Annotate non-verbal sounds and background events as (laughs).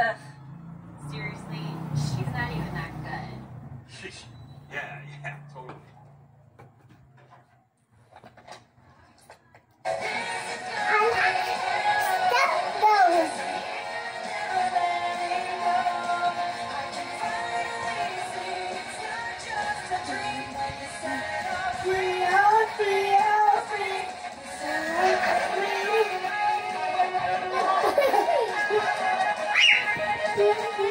Ugh. Seriously, she's not even that good. (laughs) yeah, yeah. Thank you.